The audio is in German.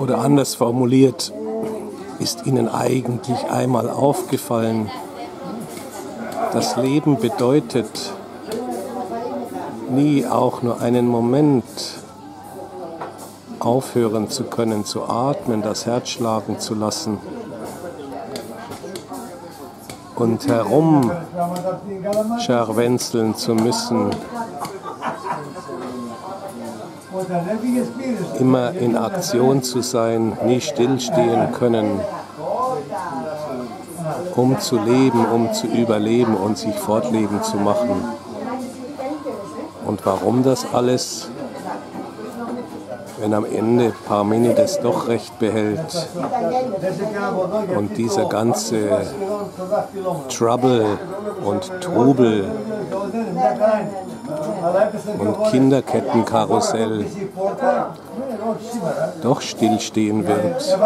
Oder anders formuliert, ist Ihnen eigentlich einmal aufgefallen, das Leben bedeutet nie auch nur einen Moment aufhören zu können, zu atmen, das Herz schlagen zu lassen und herum scherwenzeln zu müssen, immer in Aktion zu sein, nie stillstehen können, um zu leben, um zu überleben und sich fortleben zu machen. Und warum das alles? Wenn am Ende Parmenides doch recht behält und dieser ganze Trouble und Trubel und Kinderkettenkarussell doch stillstehen wird.